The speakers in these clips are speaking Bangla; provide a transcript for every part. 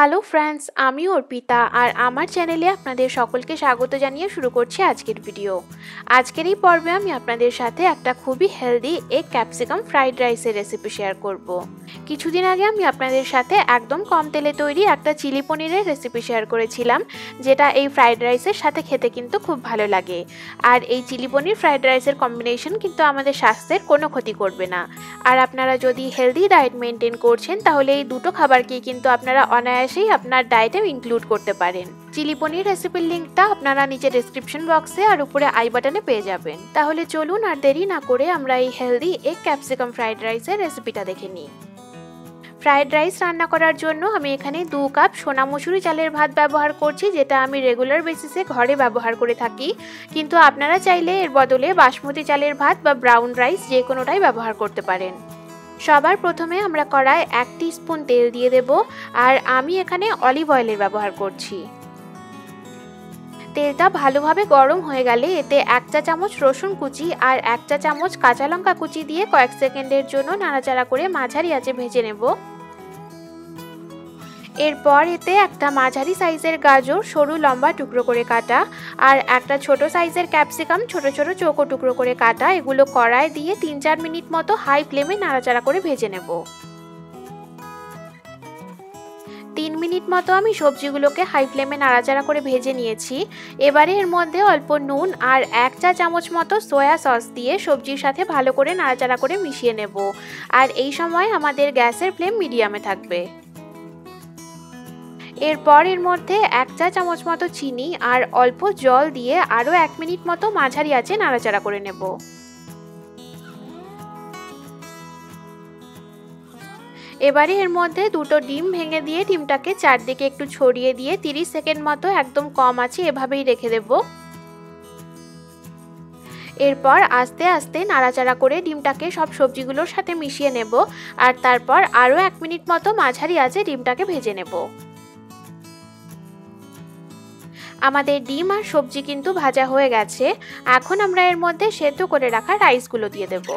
হ্যালো ফ্রেন্ডস আমি অর্পিতা আর আমার চ্যানেলে আপনাদের সকলকে স্বাগত জানিয়ে শুরু করছি আজকের ভিডিও আজকের এই পর্বে আমি আপনাদের সাথে একটা খুবই হেলদি এগ ক্যাপসিকাম ফ্রাইড রাইসের রেসিপি শেয়ার করব। কিছুদিন আগে আমি আপনাদের সাথে একদম কম তেলে তৈরি একটা চিলি পনিরের রেসিপি শেয়ার করেছিলাম, যেটা এই ফ্রাইড রাইসের সাথে খেতে কিন্তু খুব ভালো লাগে। আর এই চিলি পনির ফ্রাইড রাইসের কম্বিনেশন কিন্তু আমাদের স্বাস্থ্যের কোনো ক্ষতি করবে না। আর আপনারা যদি হেলদি ডায়েট মেনটেন করছেন, তাহলে এই দুটো খাবারকেই কিন্তু আপনারা অনায়াসেই আপনার ডায়েটে ইনক্লুড করতে পারেন। চিলি পনির রেসিপির লিঙ্কটা আপনারা নিচে ডিসক্রিপশন বক্সে আর উপরে আই বাটনে পেয়ে যাবেন। তাহলে চলুন আর দেরি না করে আমরা এই হেলদি এগ ক্যাপসিকাম ফ্রাইড রাইসের রেসিপিটা দেখে নিই। ফ্রায়েড রাইস রান্না করার জন্য আমি এখানে দু কাপ সোনা মসুরি চালের ভাত ব্যবহার করছি, যেটা আমি রেগুলার বেসিসে ঘরে ব্যবহার করে থাকি। কিন্তু আপনারা চাইলে এর বদলে বাসমতি চালের ভাত বা ব্রাউন রাইস যে কোনোটাই ব্যবহার করতে পারেন। সবার প্রথমে আমরা কড়ায় এক স্পুন তেল দিয়ে দেব আর আমি এখানে অলিভ অয়েলের ব্যবহার করছি। তেলটা ভালোভাবে গরম হয়ে গেলে এতে এক চা চামচ রসুন কুচি আর এক চা চামচ কাঁচা লঙ্কা কুচি দিয়ে কয়েক সেকেন্ডের জন্য নাড়াচাড়া করে মাঝারি আঁচে ভেজে নেব। এরপর এতে একটা মাঝারি সাইজের গাজর সরু লম্বা টুকরো করে কাটা আর একটা ছোট সাইজের ক্যাপসিকাম ছোট ছোট চৌকো টুকরো করে কাটা। এগুলো কড়ায় দিয়ে তিন চার মিনিট মতো হাই ফ্লেমে নাড়াচাড়া করে ভেজে নেব। তিন মিনিট মতো আমি সবজিগুলোকে হাই ফ্লেমে নাড়াচাড়া করে ভেজে নিয়েছি। এবারে এর মধ্যে অল্প নুন আর এক চা চামচ মতো সয়া সস দিয়ে সবজির সাথে ভালো করে নাড়াচাড়া করে মিশিয়ে নেব। আর এই সময় আমাদের গ্যাসের ফ্লেম মিডিয়ামে থাকবে। এরপর এর মধ্যে এক চা চামচ মতো চিনি আর অল্প জল দিয়ে আরও এক মিনিট মতো মাঝারি আছে নাড়াচাড়া করে নেব। এবারে এর মধ্যে দুটো ডিম ভেঙে দিয়ে ডিমটাকে চারদিকে একটু ছড়িয়ে দিয়ে 30 সেকেন্ড মতো একদম কম আছে এভাবেই রেখে দেব। এরপর আস্তে আস্তে নাড়াচাড়া করে ডিমটাকে সব সবজিগুলোর সাথে মিশিয়ে নেব আর তারপর আরও এক মিনিট মতো মাঝারি আছে ডিমটাকে ভেজে নেব। আমাদের ডিম আর সবজি কিন্তু ভাজা হয়ে গেছে। এখন আমরা এর মধ্যে সেদ্ধ করে রাখা রাইসগুলো দিয়ে দেব।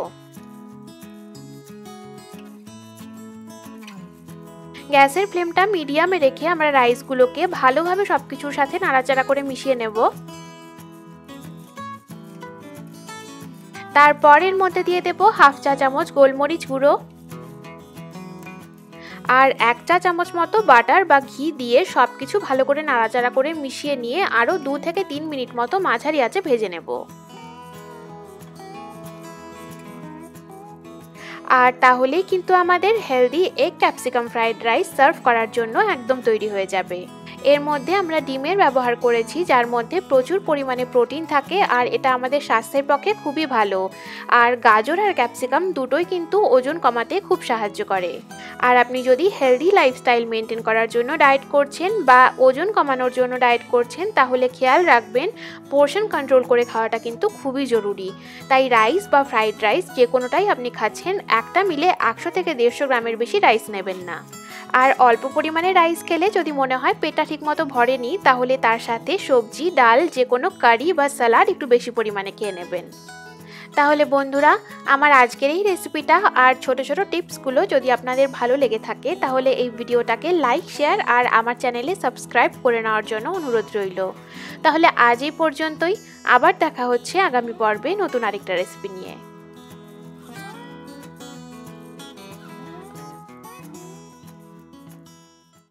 গ্যাসের ফ্লেমটা মিডিয়ামে রেখে আমরা রাইসগুলোকে ভালোভাবে সব কিছুর সাথে নাড়াচাড়া করে মিশিয়ে নেব। তারপর এর মধ্যে দিয়ে দেব হাফ চা চামচ গোলমরিচ গুঁড়ো। আর এক চা চামচ মতো বাটার বা ঘি দিয়ে সব কিছু ভালো করে নাড়াচাড়া করে মিশিয়ে নিয়ে আরও দু থেকে তিন মিনিট মতো মাঝারি আছে ভেজে নেব। আর তাহলেই কিন্তু আমাদের healthy egg capsicum fried rice serve করার জন্য একদম তৈরি হয়ে যাবে। এর মধ্যে আমরা ডিমের ব্যবহার করেছি, যার মধ্যে প্রচুর পরিমাণে প্রোটিন থাকে আর এটা আমাদের স্বাস্থ্যের পক্ষে খুবই ভালো। আর গাজর আর ক্যাপসিকাম দুটোই কিন্তু ওজন কমাতে খুব সাহায্য করে। আর আপনি যদি হেলদি লাইফস্টাইল মেনটেন করার জন্য ডায়েট করছেন বা ওজন কমানোর জন্য ডায়েট করছেন, তাহলে খেয়াল রাখবেন পোর্শন কন্ট্রোল করে খাওয়াটা কিন্তু খুবই জরুরি। তাই রাইস বা ফ্রাইড রাইস যে কোনোটাই আপনি খাচ্ছেন একটা মিলে একশো থেকে দেড়শো গ্রামের বেশি রাইস নেবেন না। আর অল্প পরিমাণে রাইস খেলে যদি মনে হয় পেটটা ঠিকমতো ভরেনি, তাহলে তার সাথে সবজি, ডাল যে কোনো কারি বা স্যালাড একটু বেশি পরিমাণে খেয়ে নেবেন। তাহলে বন্ধুরা, আমার আজকের এই রেসিপিটা আর ছোট ছোট টিপসগুলো যদি আপনাদের ভালো লেগে থাকে, তাহলে এই ভিডিওটাকে লাইক শেয়ার আর আমার চ্যানেলে সাবস্ক্রাইব করে নেওয়ার জন্য অনুরোধ রইল। তাহলে আজ এই পর্যন্তই। আবার দেখা হচ্ছে আগামী পর্বে নতুন আরেকটা রেসিপি নিয়ে।